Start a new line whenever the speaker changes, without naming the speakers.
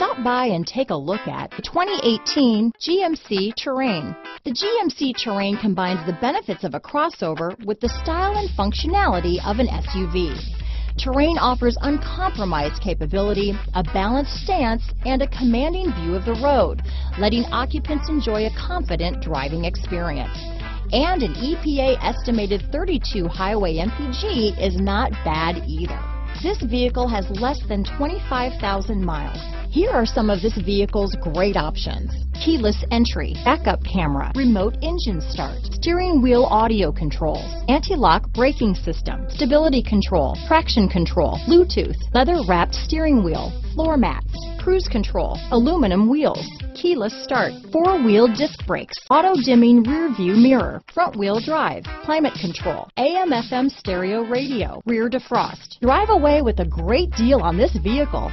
Stop by and take a look at the 2018 GMC Terrain. The GMC Terrain combines the benefits of a crossover with the style and functionality of an SUV. Terrain offers uncompromised capability, a balanced stance, and a commanding view of the road, letting occupants enjoy a confident driving experience. And an EPA estimated 32 highway MPG is not bad either. This vehicle has less than 25,000 miles. Here are some of this vehicle's great options. Keyless entry, backup camera, remote engine start, steering wheel audio controls, anti-lock braking system, stability control, traction control, Bluetooth, leather wrapped steering wheel, floor mats, cruise control, aluminum wheels, keyless start, four-wheel disc brakes, auto-dimming rear view mirror, front-wheel drive, climate control, AM-FM stereo radio, rear defrost. Drive away with a great deal on this vehicle.